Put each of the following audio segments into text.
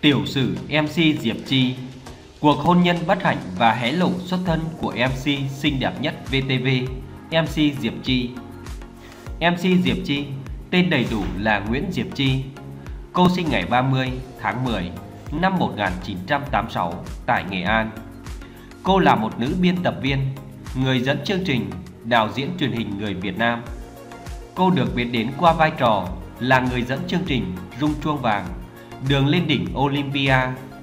Tiểu sử MC Diệp Chi. Cuộc hôn nhân bất hạnh và hé lộ xuất thân của MC xinh đẹp nhất VTV MC Diệp Chi. MC Diệp Chi tên đầy đủ là Nguyễn Diệp Chi. Cô sinh ngày 30 tháng 10 năm 1986 tại Nghệ An. Cô là một nữ biên tập viên, người dẫn chương trình, đạo diễn truyền hình người Việt Nam. Cô được biết đến qua vai trò là người dẫn chương trình Rung Chuông Vàng. Đường lên đỉnh Olympia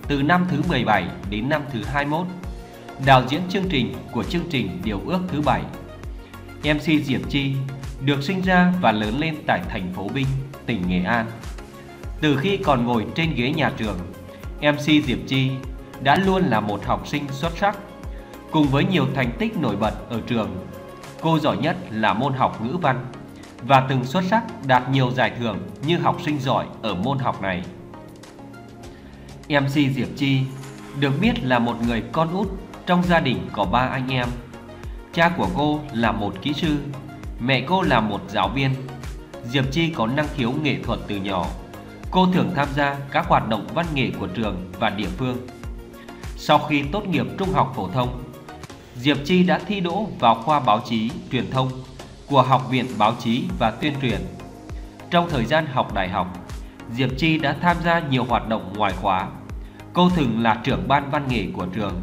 từ năm thứ 17 đến năm thứ 21 Đạo diễn chương trình của chương trình Điều ước thứ 7 MC Diệp Chi được sinh ra và lớn lên tại thành phố Vinh, tỉnh Nghệ An. Từ khi còn ngồi trên ghế nhà trường MC Diệp Chi đã luôn là một học sinh xuất sắc Cùng với nhiều thành tích nổi bật ở trường. Cô giỏi nhất là môn học ngữ văn và từng xuất sắc đạt nhiều giải thưởng như học sinh giỏi ở môn học này. MC Diệp Chi được biết là một người con út trong gia đình có ba anh em. Cha của cô là một kỹ sư, mẹ cô là một giáo viên. Diệp Chi có năng khiếu nghệ thuật từ nhỏ. Cô thường tham gia các hoạt động văn nghệ của trường và địa phương. Sau khi tốt nghiệp trung học phổ thông, Diệp Chi đã thi đỗ vào khoa báo chí, truyền thông của Học viện Báo chí và Tuyên truyền. Trong thời gian học đại học, Diệp Chi đã tham gia nhiều hoạt động ngoài khóa. Cô từng là trưởng ban văn nghệ của trường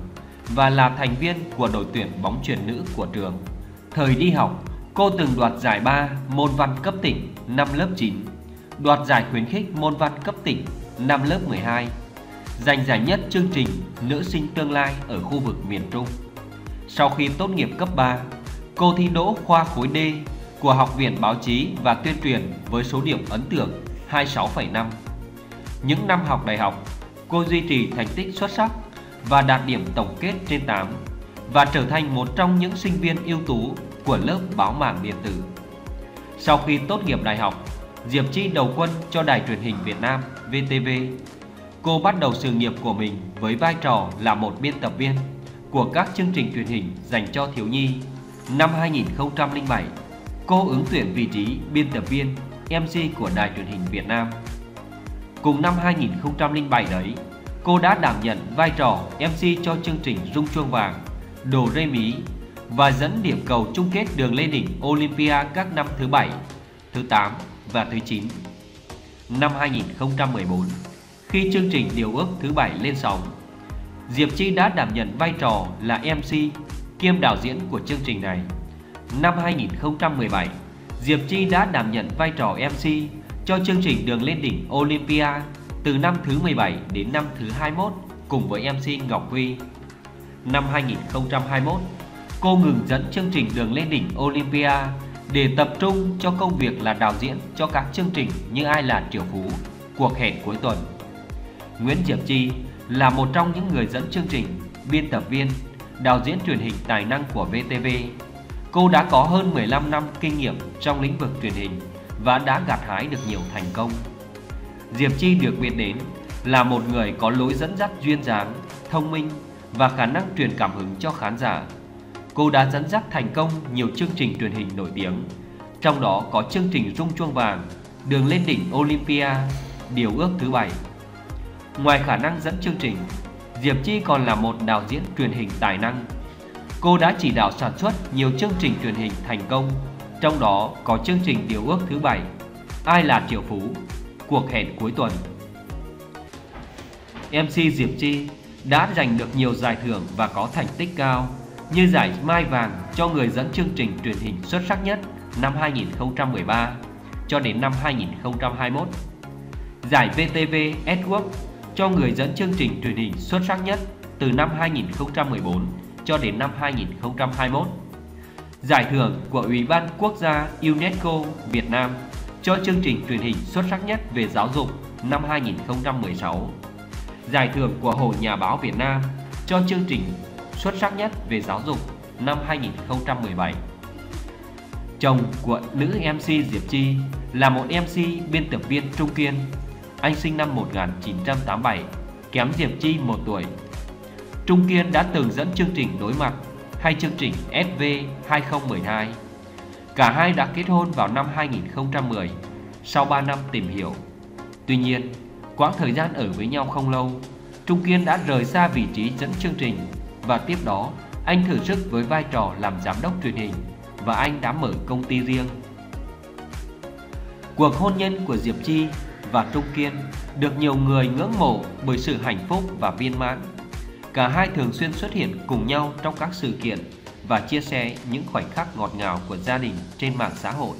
và là thành viên của đội tuyển bóng chuyền nữ của trường. Thời đi học, cô từng đoạt giải 3 môn văn cấp tỉnh năm lớp 9, đoạt giải khuyến khích môn văn cấp tỉnh năm lớp 12, giành giải nhất chương trình Nữ sinh tương lai ở khu vực miền Trung. Sau khi tốt nghiệp cấp 3, Cô thi đỗ khoa khối D của Học viện Báo chí và Tuyên truyền với số điểm ấn tượng 26,5. Những năm học đại học, cô duy trì thành tích xuất sắc và đạt điểm tổng kết trên 8 và trở thành một trong những sinh viên ưu tú của lớp báo mạng điện tử. Sau khi tốt nghiệp đại học, Diệp Chi đầu quân cho Đài truyền hình Việt Nam VTV. Cô bắt đầu sự nghiệp của mình với vai trò là một biên tập viên của các chương trình truyền hình dành cho thiếu nhi Năm 2007, cô ứng tuyển vị trí biên tập viên MC của Đài truyền hình Việt Nam. Cùng năm 2007 đấy, cô đã đảm nhận vai trò MC cho chương trình Rung Chuông Vàng, Đồ Rê Mí và dẫn điểm cầu chung kết đường lên đỉnh Olympia các năm thứ 7, thứ 8 và thứ 9. Năm 2014, khi chương trình Điều ước thứ 7 lên sóng, Diệp Chi đã đảm nhận vai trò là MC kiêm đạo diễn của chương trình này. Năm 2017, Diệp Chi đã đảm nhận vai trò MC cho chương trình Đường lên đỉnh Olympia từ năm thứ 17 đến năm thứ 21 cùng với MC Ngọc Huy. Năm 2021, cô ngừng dẫn chương trình Đường lên đỉnh Olympia để tập trung cho công việc là đạo diễn cho các chương trình như Ai là triệu phú, Cuộc hẹn cuối tuần. Nguyễn Diệp Chi là một trong những người dẫn chương trình, biên tập viên đạo diễn truyền hình tài năng của VTV. Cô đã có hơn 15 năm kinh nghiệm trong lĩnh vực truyền hình và đã gặt hái được nhiều thành công. Diệp Chi được biết đến là một người có lối dẫn dắt duyên dáng, thông minh và khả năng truyền cảm hứng cho khán giả. Cô đã dẫn dắt thành công nhiều chương trình truyền hình nổi tiếng, trong đó có chương trình Rung Chuông Vàng, Đường lên đỉnh Olympia, Điều ước thứ bảy. Ngoài khả năng dẫn chương trình, Diệp Chi còn là một đạo diễn truyền hình tài năng. Cô đã chỉ đạo sản xuất nhiều chương trình truyền hình thành công, trong đó có chương trình Điều ước thứ bảy, Ai là triệu phú, Cuộc hẹn cuối tuần. MC Diệp Chi đã giành được nhiều giải thưởng và có thành tích cao như giải Mai Vàng cho người dẫn chương trình truyền hình xuất sắc nhất năm 2013 cho đến năm 2021, giải VTV Network cho người dẫn chương trình truyền hình xuất sắc nhất từ năm 2014 cho đến năm 2021. Giải thưởng của Ủy ban Quốc gia UNESCO Việt Nam cho chương trình truyền hình xuất sắc nhất về giáo dục năm 2016. Giải thưởng của Hội Nhà báo Việt Nam cho chương trình xuất sắc nhất về giáo dục năm 2017. Chồng của nữ MC Diệp Chi là một MC biên tập viên trung kiên anh sinh năm 1987, kém Diệp Chi một tuổi. Trung Kiên đã từng dẫn chương trình Đối mặt hay chương trình SV 2012. Cả hai đã kết hôn vào năm 2010 sau 3 năm tìm hiểu. Tuy nhiên, Quãng thời gian ở với nhau không lâu, Trung Kiên đã rời xa vị trí dẫn chương trình và tiếp đó anh thử sức với vai trò làm giám đốc truyền hình và anh đã mở công ty riêng. Cuộc hôn nhân của Diệp Chi và Trung Kiên được nhiều người ngưỡng mộ bởi sự hạnh phúc và viên mãn. Cả hai thường xuyên xuất hiện cùng nhau trong các sự kiện và chia sẻ những khoảnh khắc ngọt ngào của gia đình trên mạng xã hội.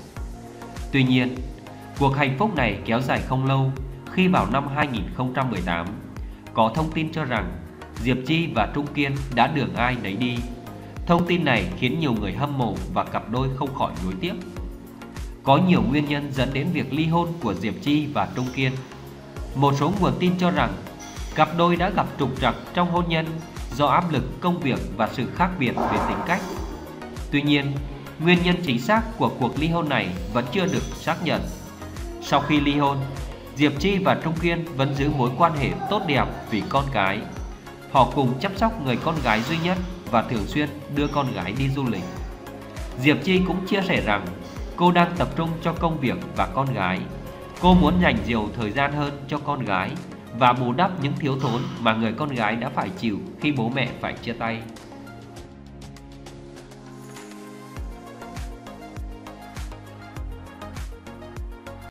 Tuy nhiên, cuộc hạnh phúc này kéo dài không lâu khi vào năm 2018 có thông tin cho rằng Diệp Chi và Trung Kiên đã đường ai nấy đi. Thông tin này khiến nhiều người hâm mộ và cặp đôi không khỏi nuối tiếc. Có nhiều nguyên nhân dẫn đến việc ly hôn của Diệp Chi và Trung Kiên. Một số nguồn tin cho rằng cặp đôi đã gặp trục trặc trong hôn nhân do áp lực công việc và sự khác biệt về tính cách. Tuy nhiên, nguyên nhân chính xác của cuộc ly hôn này vẫn chưa được xác nhận. Sau khi ly hôn, Diệp Chi và Trung Kiên vẫn giữ mối quan hệ tốt đẹp vì con cái. Họ cùng chăm sóc người con gái duy nhất và thường xuyên đưa con gái đi du lịch. Diệp Chi cũng chia sẻ rằng cô đang tập trung cho công việc và con gái. Cô muốn dành nhiều thời gian hơn cho con gái và bù đắp những thiếu thốn mà người con gái đã phải chịu khi bố mẹ phải chia tay.